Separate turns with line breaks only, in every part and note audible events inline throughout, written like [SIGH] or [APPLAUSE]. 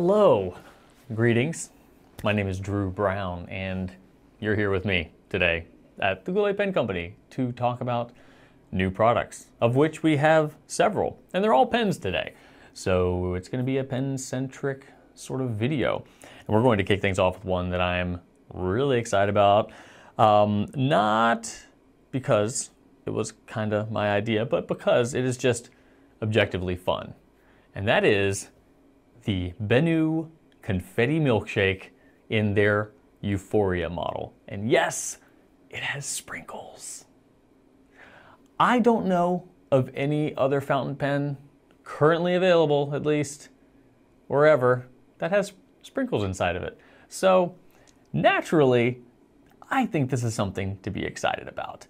Hello, greetings. My name is Drew Brown, and you're here with me today at the Goulet Pen Company to talk about new products, of which we have several, and they're all pens today. So it's going to be a pen centric sort of video. And we're going to kick things off with one that I'm really excited about. Um, not because it was kind of my idea, but because it is just objectively fun. And that is the Benu Confetti Milkshake in their Euphoria model. And yes, it has sprinkles. I don't know of any other fountain pen currently available, at least, or ever, that has sprinkles inside of it. So, naturally, I think this is something to be excited about.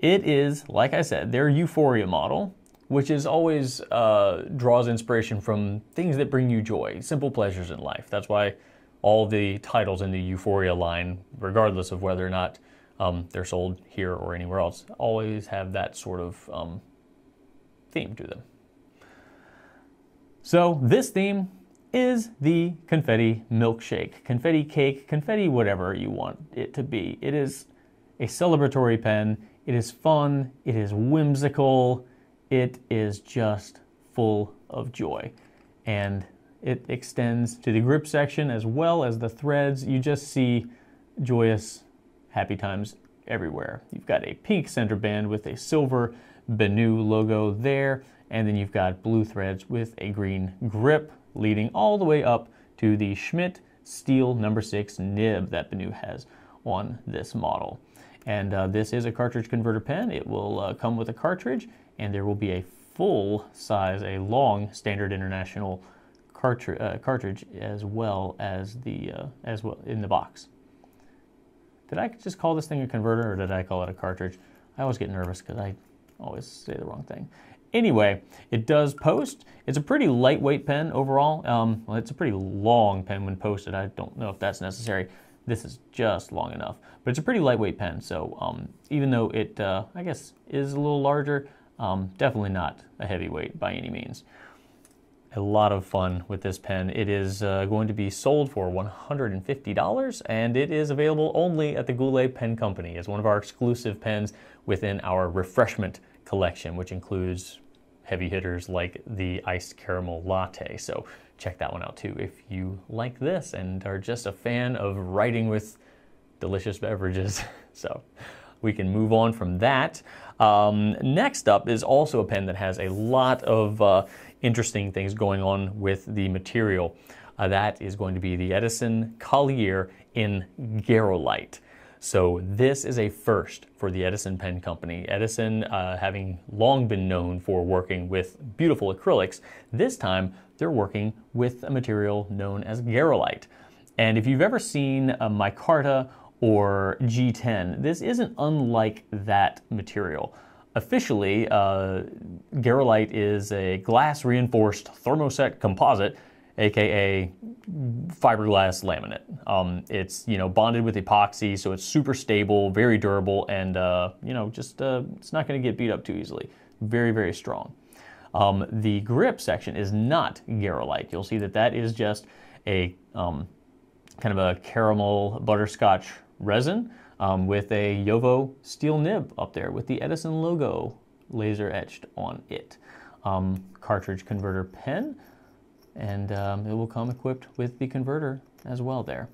It is, like I said, their Euphoria model, which is always uh, draws inspiration from things that bring you joy, simple pleasures in life. That's why all the titles in the Euphoria line, regardless of whether or not um, they're sold here or anywhere else, always have that sort of um, theme to them. So this theme is the confetti milkshake, confetti cake, confetti whatever you want it to be. It is a celebratory pen. It is fun. It is whimsical. It is just full of joy. And it extends to the grip section as well as the threads. You just see joyous, happy times everywhere. You've got a pink center band with a silver Benu logo there and then you've got blue threads with a green grip leading all the way up to the Schmidt steel number six nib that Benu has on this model. And uh, this is a cartridge converter pen. It will uh, come with a cartridge and there will be a full size, a long standard international cartridge, uh, cartridge as well as the uh, as well in the box. Did I just call this thing a converter or did I call it a cartridge? I always get nervous because I always say the wrong thing. Anyway, it does post. It's a pretty lightweight pen overall. Um, well, it's a pretty long pen when posted. I don't know if that's necessary. This is just long enough, but it's a pretty lightweight pen. So um, even though it, uh, I guess, is a little larger, um, definitely not a heavyweight by any means. A lot of fun with this pen. It is uh, going to be sold for $150 and it is available only at the Goulet Pen Company as one of our exclusive pens within our refreshment collection, which includes heavy hitters like the iced caramel latte. So check that one out too if you like this and are just a fan of writing with delicious beverages. [LAUGHS] so we can move on from that. Um, next up is also a pen that has a lot of uh, interesting things going on with the material. Uh, that is going to be the Edison Collier in Garolite. So this is a first for the Edison Pen Company. Edison, uh, having long been known for working with beautiful acrylics, this time they're working with a material known as Garolite. And if you've ever seen a micarta or G10, this isn't unlike that material. Officially, uh, Garolite is a glass reinforced thermoset composite aka fiberglass laminate. Um, it's you know bonded with epoxy, so it's super stable, very durable, and uh, you know just uh, it's not going to get beat up too easily. Very very strong. Um, the grip section is not Garolite. You'll see that that is just a um, kind of a caramel butterscotch resin um, with a JoWo steel nib up there with the Edison logo laser etched on it. Um, cartridge converter pen and um, it will come equipped with the converter as well there.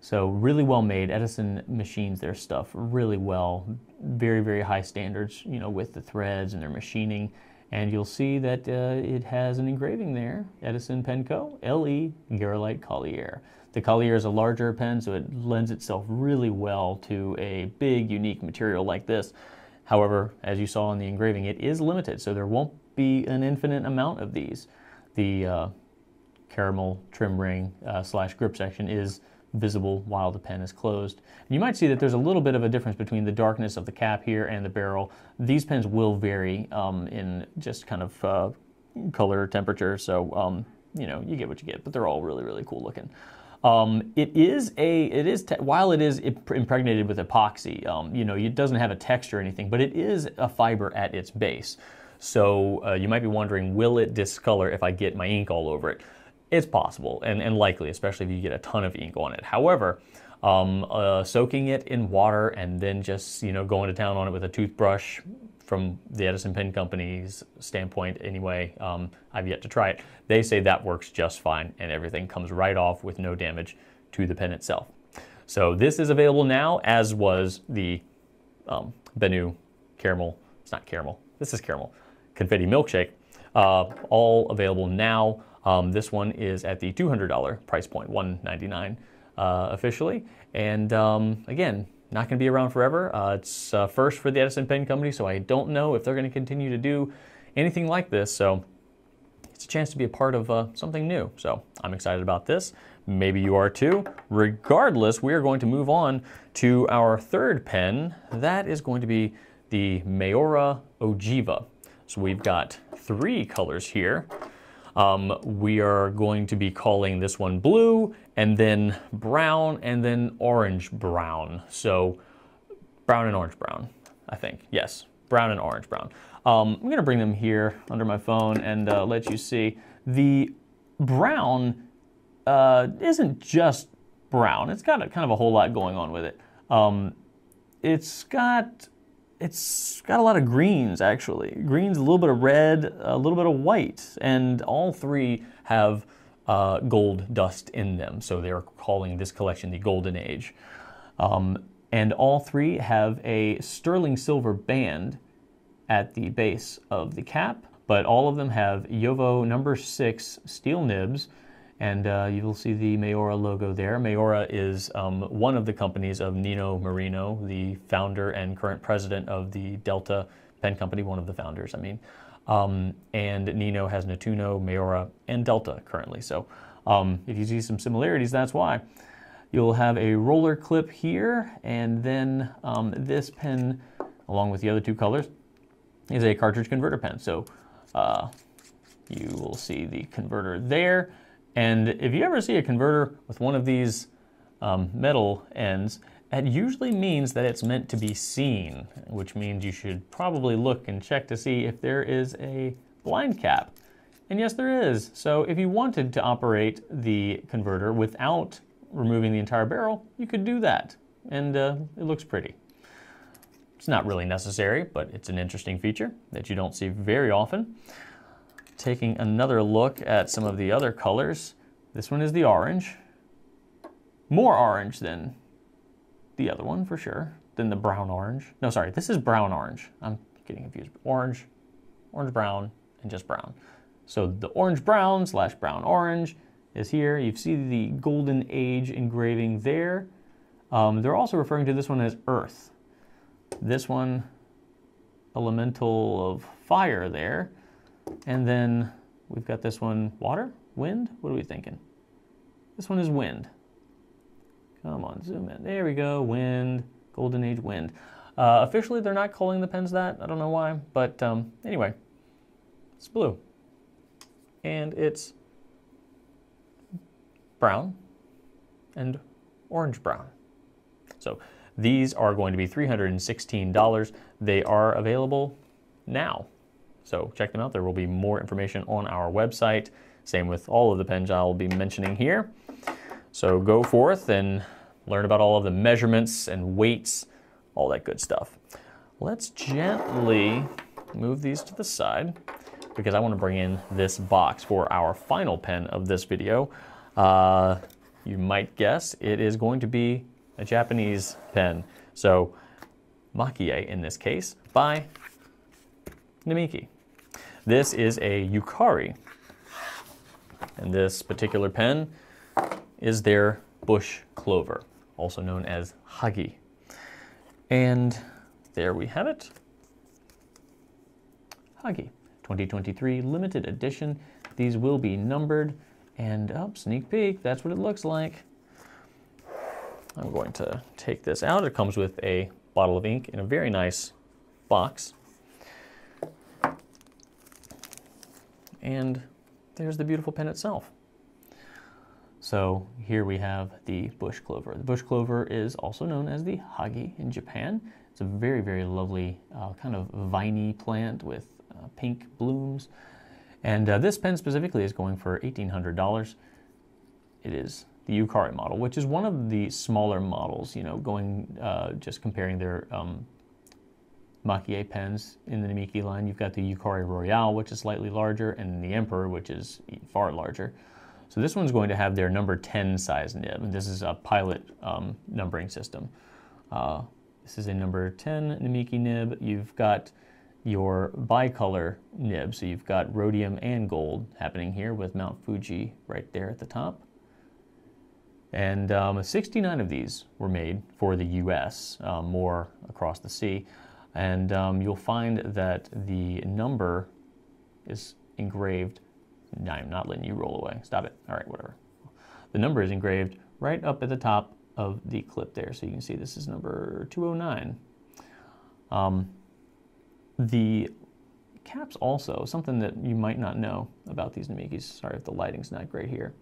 So really well made. Edison machines their stuff really well. Very, very high standards, you know, with the threads and their machining. And you'll see that uh, it has an engraving there, Edison Penco, LE Garolite Collier. The Collier is a larger pen, so it lends itself really well to a big, unique material like this. However, as you saw in the engraving, it is limited, so there won't be an infinite amount of these the uh, caramel trim ring uh, slash grip section is visible while the pen is closed. And you might see that there's a little bit of a difference between the darkness of the cap here and the barrel. These pens will vary um, in just kind of uh, color, temperature, so um, you know you get what you get. But they're all really really cool looking. Um, it is a it is while it is impregnated with epoxy, um, you know it doesn't have a texture or anything, but it is a fiber at its base. So uh, you might be wondering, will it discolor if I get my ink all over it? it's possible and, and likely, especially if you get a ton of ink on it. However, um, uh, soaking it in water and then just you know going to town on it with a toothbrush from the Edison Pen Company's standpoint anyway, um, I've yet to try it. They say that works just fine and everything comes right off with no damage to the pen itself. So this is available now, as was the um, Benu caramel. It's not caramel. This is caramel. Confetti milkshake. Uh, all available now. Um, this one is at the $200 price point, $199 uh, officially. And um, again, not going to be around forever. Uh, it's uh, first for the Edison Pen Company, so I don't know if they're going to continue to do anything like this. So it's a chance to be a part of uh, something new. So I'm excited about this. Maybe you are too. Regardless, we are going to move on to our third pen. That is going to be the Maiora Ogiva. So we've got three colors here. Um, we are going to be calling this one blue, and then brown, and then orange brown. So brown and orange brown, I think. Yes, brown and orange brown. Um, I'm going to bring them here under my phone and uh, let you see. The brown uh, isn't just brown. It's got a, kind of a whole lot going on with it. Um, it's got it's got a lot of greens actually. Greens, a little bit of red, a little bit of white, and all three have uh, gold dust in them. So they're calling this collection the Golden Age. Um, and all three have a sterling silver band at the base of the cap, but all of them have JoWo number six steel nibs and uh, you will see the Maiora logo there. Maiora is um, one of the companies of Nino Marino, the founder and current president of the Delta Pen Company, one of the founders, I mean. Um, and Nino has Nettuno, Maiora, and Delta currently. So um, if you see some similarities, that's why. You'll have a roller clip here, and then um, this pen, along with the other two colors, is a cartridge converter pen. So uh, you will see the converter there. And if you ever see a converter with one of these um, metal ends, it usually means that it's meant to be seen, which means you should probably look and check to see if there is a blind cap. And yes, there is. So if you wanted to operate the converter without removing the entire barrel, you could do that. And uh, it looks pretty. It's not really necessary, but it's an interesting feature that you don't see very often. Taking another look at some of the other colors. This one is the orange. More orange than the other one for sure, than the brown orange. No, sorry, this is brown orange. I'm getting confused. Orange, orange brown, and just brown. So the orange brown slash brown orange is here. You see the golden age engraving there. Um, they're also referring to this one as earth. This one, elemental of fire there. And then we've got this one, water, wind? What are we thinking? This one is wind. Come on, zoom in. There we go, wind, golden age wind. Uh, officially, they're not calling the pens that. I don't know why, but um, anyway, it's blue. And it's brown and orange brown. So these are going to be $316. They are available now. So check them out. There will be more information on our website. Same with all of the pens I'll be mentioning here. So go forth and learn about all of the measurements and weights, all that good stuff. Let's gently move these to the side because I want to bring in this box for our final pen of this video. Uh, you might guess it is going to be a Japanese pen. So Maki-e in this case by Namiki. This is a Yukari. And this particular pen is their bush clover, also known as Hagi. And there we have it. Hagi, 2023 limited edition. These will be numbered. And up, oh, sneak peek, that's what it looks like. I'm going to take this out. It comes with a bottle of ink in a very nice box. And there's the beautiful pen itself. So here we have the bush clover. The bush clover is also known as the hagi in Japan. It's a very, very lovely uh, kind of viney plant with uh, pink blooms. And uh, this pen specifically is going for $1,800. It is the Yukari model, which is one of the smaller models, you know, going, uh, just comparing their um, Maki-e pens in the Namiki line. You've got the Yukari Royale, which is slightly larger, and the Emperor, which is far larger. So this one's going to have their number 10 size nib, and this is a pilot um, numbering system. Uh, this is a number 10 Namiki nib. You've got your bicolor nib, so you've got rhodium and gold happening here with Mount Fuji right there at the top. And um, 69 of these were made for the US, uh, more across the sea. And um, you'll find that the number is engraved. I'm not letting you roll away. Stop it. All right, whatever. The number is engraved right up at the top of the clip there. So you can see this is number 209. Um, the caps also, something that you might not know about these Namikis. Sorry if the lighting's not great here.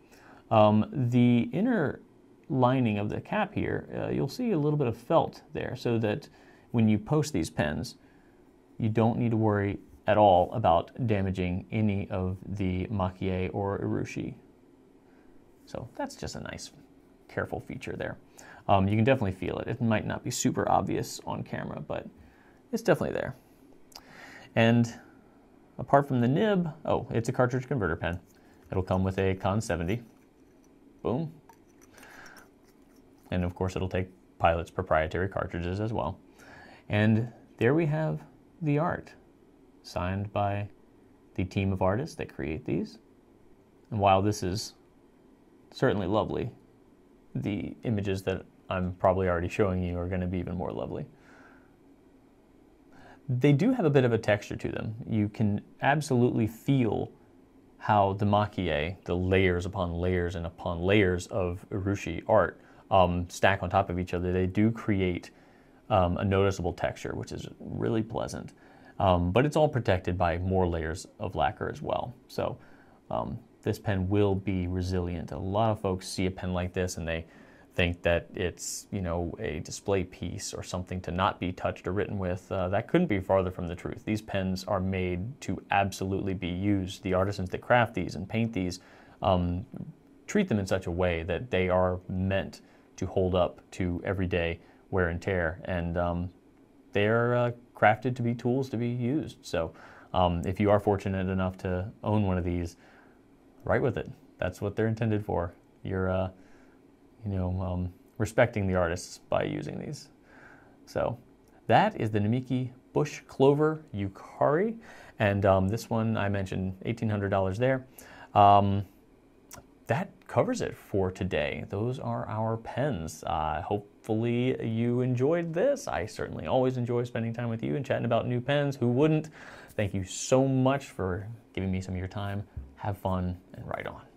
Um, the inner lining of the cap here, uh, you'll see a little bit of felt there so that when you post these pens, you don't need to worry at all about damaging any of the Maki-e or Urushi. So that's just a nice, careful feature there. Um, you can definitely feel it. It might not be super obvious on camera, but it's definitely there. And apart from the nib, oh, it's a cartridge converter pen. It'll come with a Con 70. Boom. And of course, it'll take Pilot's proprietary cartridges as well. And there we have the art, signed by the team of artists that create these. And while this is certainly lovely, the images that I'm probably already showing you are going to be even more lovely. They do have a bit of a texture to them. You can absolutely feel how the maki-e, the layers upon layers and upon layers of urushi art, um, stack on top of each other. They do create um, a noticeable texture, which is really pleasant. Um, but it's all protected by more layers of lacquer as well. So um, this pen will be resilient. A lot of folks see a pen like this and they think that it's you know a display piece or something to not be touched or written with. Uh, that couldn't be farther from the truth. These pens are made to absolutely be used. The artisans that craft these and paint these um, treat them in such a way that they are meant to hold up to everyday wear and tear, and um, they're uh, crafted to be tools to be used. So um, if you are fortunate enough to own one of these, write with it. That's what they're intended for. You're uh, you know, um, respecting the artists by using these. So that is the Namiki Bush Clover Yukari. And um, this one I mentioned $1,800 there. Um, that covers it for today. Those are our pens. I uh, hopefully you enjoyed this. I certainly always enjoy spending time with you and chatting about new pens. Who wouldn't? Thank you so much for giving me some of your time. Have fun and write on.